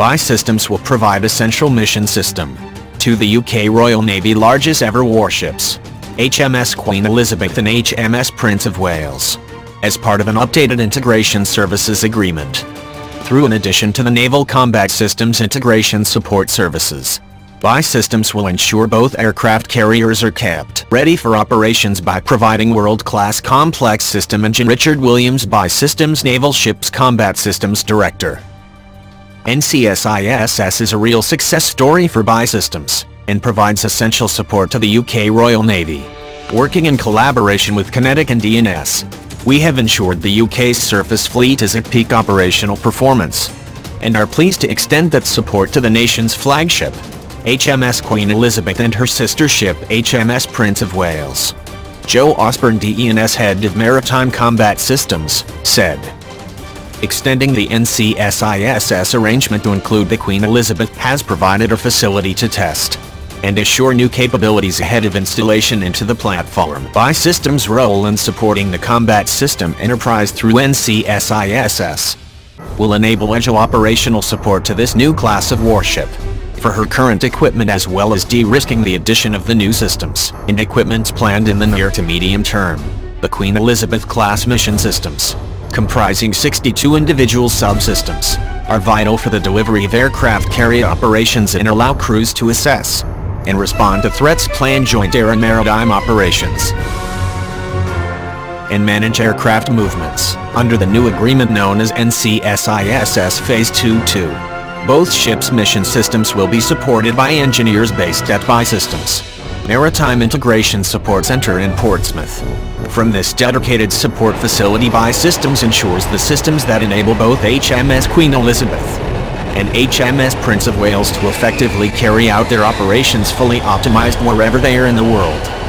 BAE Systems will provide Essential Mission System to the UK Royal Navy largest ever warships, HMS Queen Elizabeth and HMS Prince of Wales, as part of an updated Integration Services Agreement. Through an addition to the Naval Combat Systems Integration Support Services, BAE Systems will ensure both aircraft carriers are kept ready for operations by providing world-class complex system engine Richard Williams BAE Systems Naval Ships Combat Systems Director. NCSISS is a real success story for BAE Systems, and provides essential support to the UK Royal Navy. Working in collaboration with QinetiQ and DE&S, we have ensured the UK's surface fleet is at peak operational performance, and are pleased to extend that support to the nation's flagship, HMS Queen Elizabeth and her sister ship HMS Prince of Wales. Joe Osborne DE&S head of Maritime Combat Systems, said. Extending the NCSISS arrangement to include the Queen Elizabeth has provided a facility to test and assure new capabilities ahead of installation into the platform. BAE Systems' role in supporting the combat system enterprise through NCSISS will enable agile operational support to this new class of warship for her current equipment as well as de-risking the addition of the new systems and equipments planned in the near to medium term. The Queen Elizabeth-class mission systems, comprising 62 individual subsystems, are vital for the delivery of aircraft carrier operations and allow crews to assess and respond to threats plan joint air and maritime operations and manage aircraft movements under the new agreement known as NCSISS Phase 2-2. Both ships' mission systems will be supported by engineers based at BAE Systems. Maritime Integration Support Center in Portsmouth. From this dedicated support facility BAE Systems ensures the systems that enable both HMS Queen Elizabeth and HMS Prince of Wales to effectively carry out their operations fully optimized wherever they are in the world.